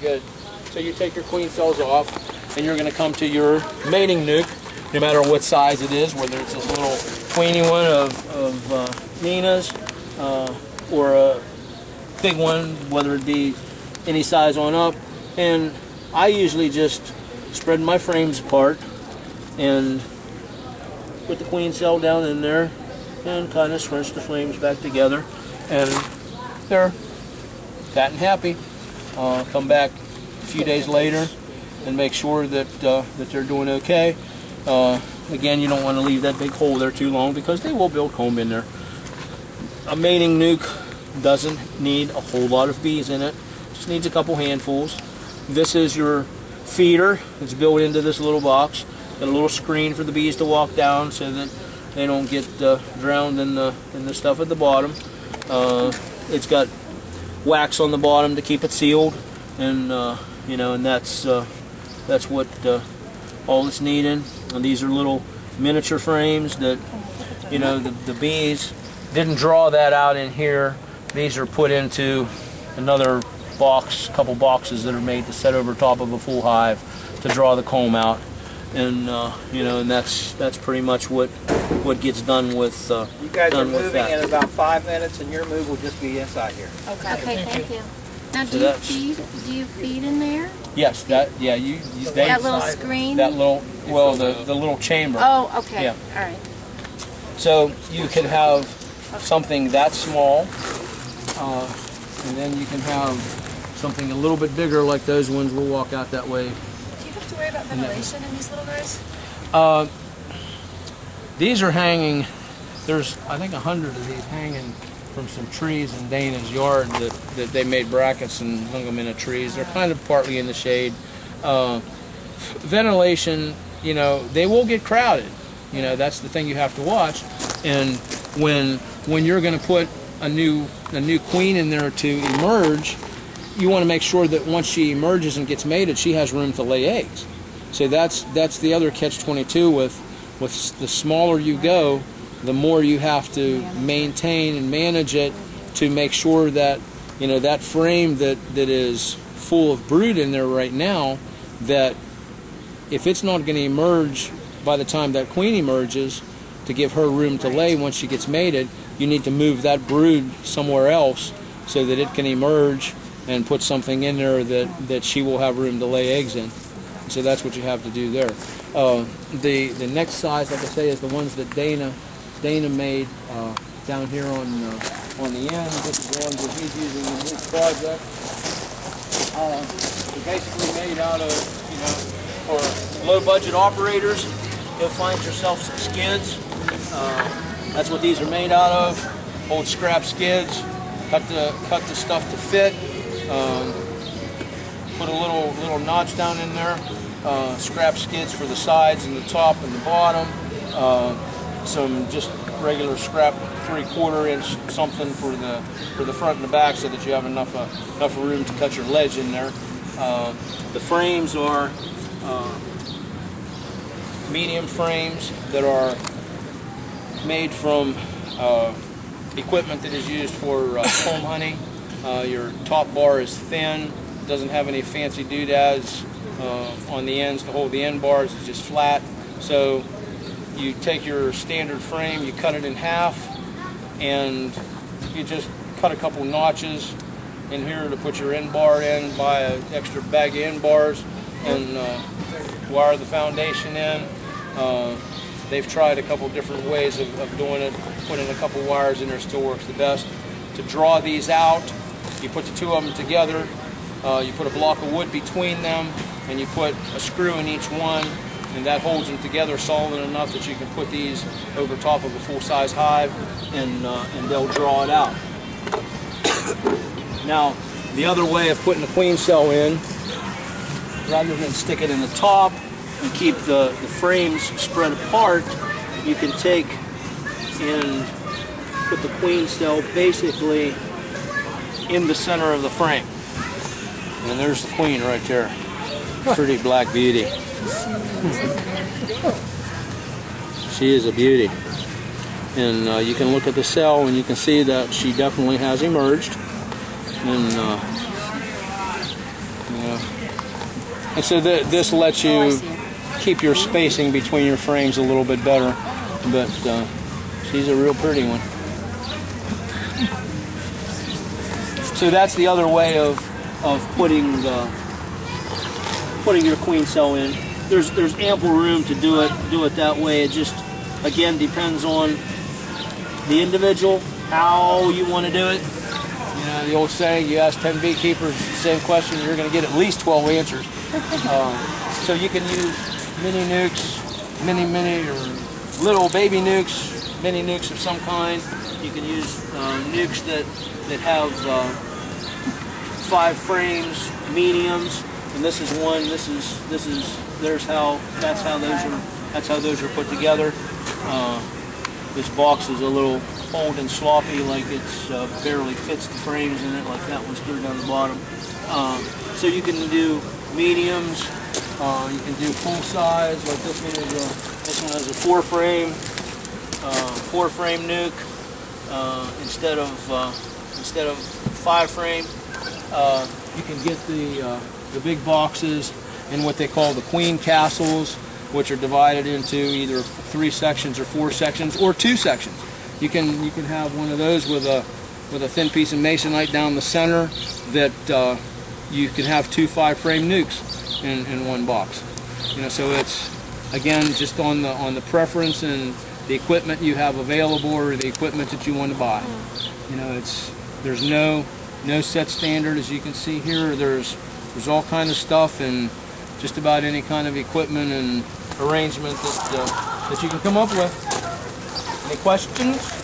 good. So you take your queen cells off, and you're going to come to your mating nuc, no matter what size it is, whether it's this little queenie one of, of uh, Nina's, uh, or a big one, whether it be any size on up. And I usually just spread my frames apart and put the queen cell down in there and kind of scrunch the flames back together. And they're fat and happy. Uh, come back a few days later and make sure that, uh, that they're doing okay. Uh, again, you don't want to leave that big hole there too long because they will build comb in there. A mating nuc doesn't need a whole lot of bees in it. Just needs a couple handfuls. This is your feeder. It's built into this little box. Got a little screen for the bees to walk down so that they don't get uh, drowned in the in the stuff at the bottom. Uh, it's got wax on the bottom to keep it sealed, and uh, you know, and that's uh, that's what uh, all it's needed. And these are little miniature frames that you know the, the bees didn't draw that out in here. These are put into another box, couple boxes that are made to set over top of a full hive to draw the comb out and uh, you know, and that's that's pretty much what what gets done with. Uh, you guys are moving in about five minutes, and your move will just be inside here. Okay. Okay, thank you. Now, do you feed? Do you feed in there? Yes, that yeah you. you they, that little screen. That little well the the little chamber. Oh, okay. Yeah. All right. So you can have something that small, uh, and then you can have something a little bit bigger like those ones. We'll walk out that way worry about ventilation in these little guys? Uh, these are hanging, there's I think a hundred of these hanging from some trees in Dana's yard that, that they made brackets and hung them in the trees. They're kind of partly in the shade. Uh, ventilation, you know, they will get crowded. You know, that's the thing you have to watch. And when when you're going to put a new a new queen in there to emerge, you want to make sure that once she emerges and gets mated, she has room to lay eggs. So that's that's the other catch-22 with with the smaller you go, the more you have to maintain and manage it to make sure that you know that frame that that is full of brood in there right now that if it's not going to emerge by the time that queen emerges to give her room to lay once she gets mated, you need to move that brood somewhere else so that it can emerge and put something in there that, that she will have room to lay eggs in. So that's what you have to do there. Uh, the the next size, like I say, is the ones that Dana Dana made uh, down here on uh, on the end. This is the ones that he's using in his project. Uh, they're basically made out of, you know, for low budget operators, you'll find yourself some skids. Uh, that's what these are made out of. Old scrap skids. Cut the cut the stuff to fit. Um, put a little little notch down in there. Uh, scrap skids for the sides and the top and the bottom. Uh, some just regular scrap three-quarter inch something for the for the front and the back so that you have enough uh, enough room to cut your ledge in there. Uh, the frames are uh, medium frames that are made from uh, equipment that is used for uh, comb honey. Uh, your top bar is thin, doesn't have any fancy doodads uh, on the ends to hold the end bars, it's just flat. So you take your standard frame, you cut it in half, and you just cut a couple notches in here to put your end bar in, buy an extra bag of end bars, and uh, wire the foundation in. Uh, they've tried a couple different ways of, of doing it, putting a couple wires in there still works the best. To draw these out, you put the two of them together, uh, you put a block of wood between them, and you put a screw in each one, and that holds them together solid enough that you can put these over top of a full-size hive, and, uh, and they'll draw it out. now, the other way of putting the queen cell in, rather than stick it in the top and keep the, the frames spread apart, you can take and put the queen cell basically in the center of the frame. And there's the queen right there. Pretty black beauty. she is a beauty. And uh, you can look at the cell and you can see that she definitely has emerged. And uh, know, and so th- this lets Oh, you keep your spacing between your frames a little bit better. But uh, she's a real pretty one. So that's the other way of of putting the putting your queen cell in. There's there's ample room to do it do it that way. It just again depends on the individual how you want to do it. You know the old saying: you ask ten beekeepers the same question, you're going to get at least twelve answers. Um, so you can use mini nucs, mini mini or little baby nucs, mini nucs of some kind. You can use uh, nucs that that have uh, five frames, mediums, and this is one. This is this is there's how that's how those are that's how those are put together. Uh, this box is a little old and sloppy, like it's uh, barely fits the frames in it, like that one's clear down the bottom. Uh, so you can do mediums, uh, you can do full size, like this one is a this one has a four frame, uh, four frame nuc uh, instead of uh, instead of five frame. Uh, you can get the uh, the big boxes in what they call the queen castles, which are divided into either three sections or four sections or two sections. You can you can have one of those with a with a thin piece of masonite down the center that uh, you can have two five frame nucs in, in one box. You know, so it's again just on the on the preference and the equipment you have available or the equipment that you want to buy. You know, it's there's no no set standard as you can see here. There's there's all kind of stuff and just about any kind of equipment and arrangement that uh, that you can come up with. Any questions?